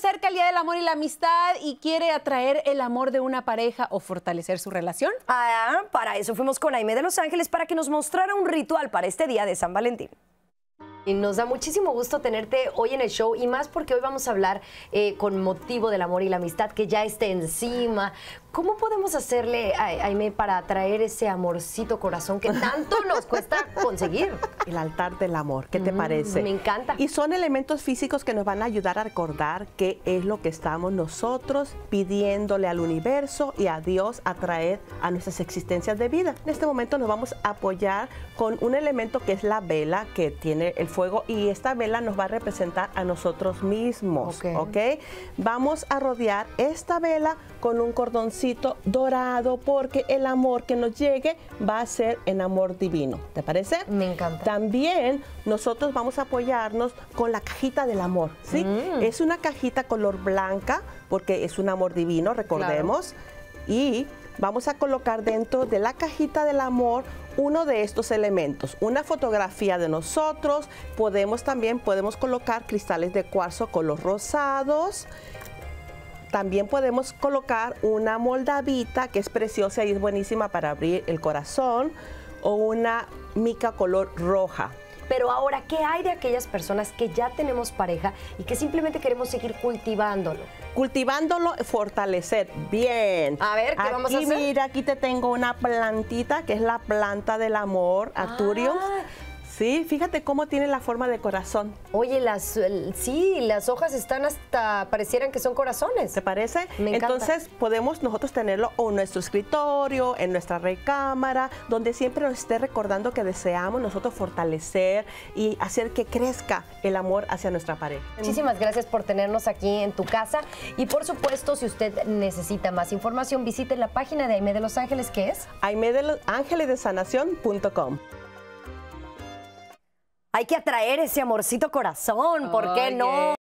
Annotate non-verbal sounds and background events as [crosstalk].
Cerca el Día del Amor y la Amistad y quiere atraer el amor de una pareja o fortalecer su relación. Ah, para eso fuimos con Aime de Los Ángeles para que nos mostrara un ritual para este día de San Valentín. Y nos da muchísimo gusto tenerte hoy en el show y más porque hoy vamos a hablar eh, con motivo del amor y la amistad que ya esté encima. ¿Cómo podemos hacerle, a Aime, para atraer ese amorcito corazón que tanto [laughs] nos cuesta conseguir? El altar del amor, ¿qué te Mm, parece? me encanta. Y son elementos físicos que nos van a ayudar a recordar qué es lo que estamos nosotros pidiéndole al universo y a Dios a traer a nuestras existencias de vida. En este momento nos vamos a apoyar con un elemento que es la vela que tiene el fuego y esta vela nos va a representar a nosotros mismos, Ok. ¿ok? Vamos a rodear esta vela con un dorado porque el amor que nos llegue va a ser en amor divino. ¿Te parece? Me encanta. También nosotros vamos a apoyarnos con la cajita del amor, ¿sí? Mm. Es una cajita color blanca porque es un amor divino, recordemos. Y vamos a colocar dentro de la cajita del amor uno de estos elementos, una fotografía de nosotros, podemos también podemos colocar cristales de cuarzo color rosados. También podemos colocar una moldavita que es preciosa y es buenísima para abrir el corazón o una mica color roja. Pero ahora, ¿qué hay de aquellas personas que ya tenemos pareja y que simplemente queremos seguir cultivándolo? Cultivándolo, fortalecer. Bien. A ver, ¿qué aquí, vamos a hacer? mira, aquí te tengo una plantita que es la planta del amor, Arturium. Ah. Sí, fíjate cómo tiene la forma de corazón. Oye, las el- sí, las hojas están hasta parecieran que son corazones. ¿Te parece? Me encanta. Entonces podemos nosotros tenerlo o en nuestro escritorio, en nuestra recámara, donde siempre nos esté recordando que deseamos nosotros fortalecer y hacer que crezca el amor hacia nuestra pareja. Muchísimas gracias por tenernos aquí en tu casa y por supuesto, si usted necesita más información, visite la página de Aime de Los Ángeles, que es Aime Hay que atraer ese amorcito corazón, ¿por qué no?